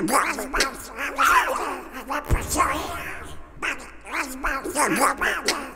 Thank you.